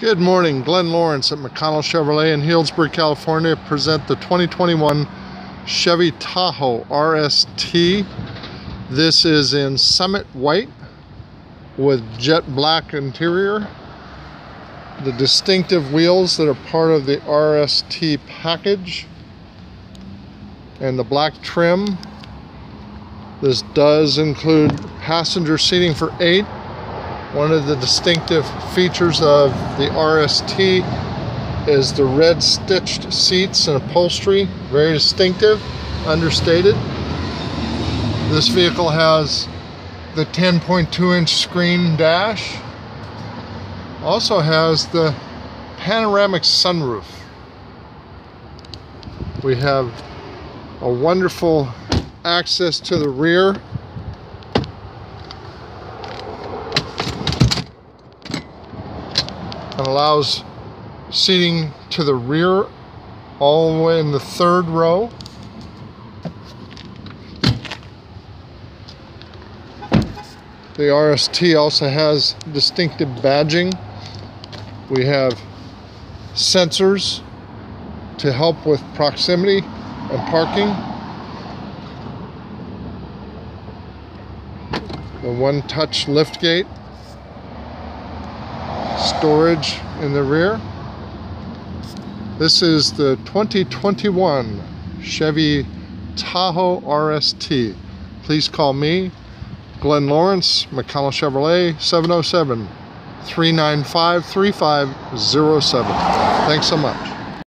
Good morning, Glenn Lawrence at McConnell Chevrolet in Healdsburg, California present the 2021 Chevy Tahoe RST. This is in Summit White with jet black interior. The distinctive wheels that are part of the RST package and the black trim. This does include passenger seating for eight one of the distinctive features of the RST is the red stitched seats and upholstery. Very distinctive, understated. This vehicle has the 10.2 inch screen dash. Also has the panoramic sunroof. We have a wonderful access to the rear and allows seating to the rear all the way in the third row. The RST also has distinctive badging. We have sensors to help with proximity and parking. The one-touch lift gate storage in the rear. This is the 2021 Chevy Tahoe RST. Please call me, Glenn Lawrence, McConnell Chevrolet, 707 395 3507. Thanks so much.